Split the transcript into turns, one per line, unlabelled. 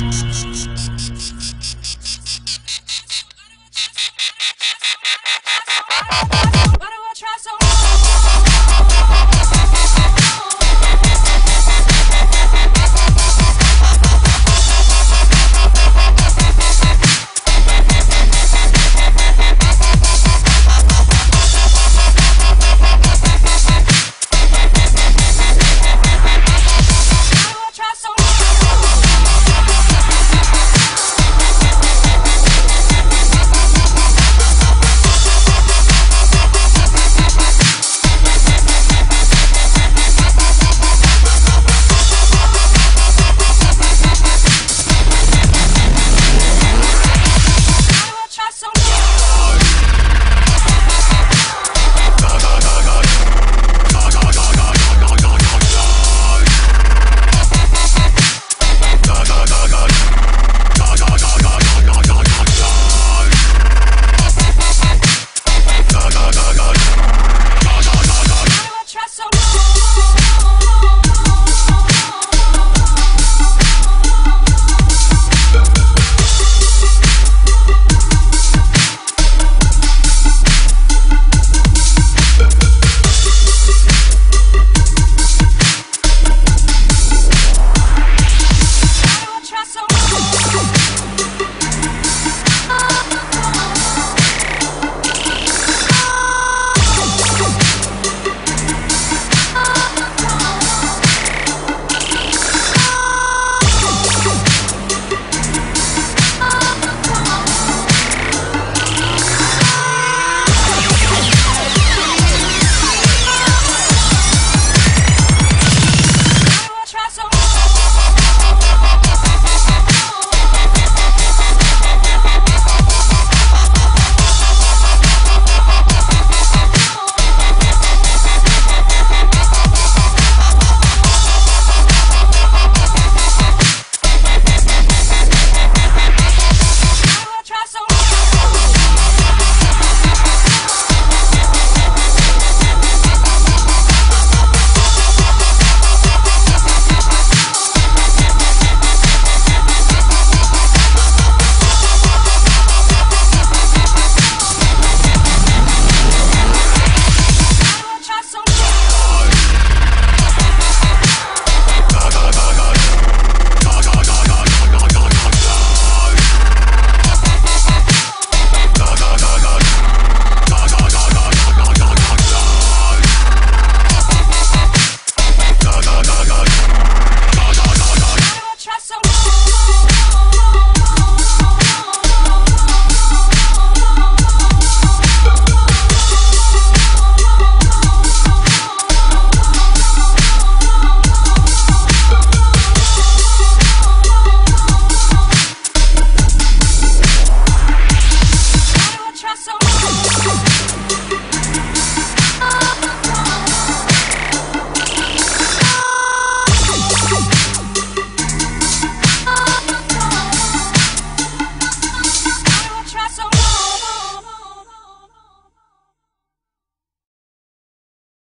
Bye.